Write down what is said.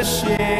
mexer.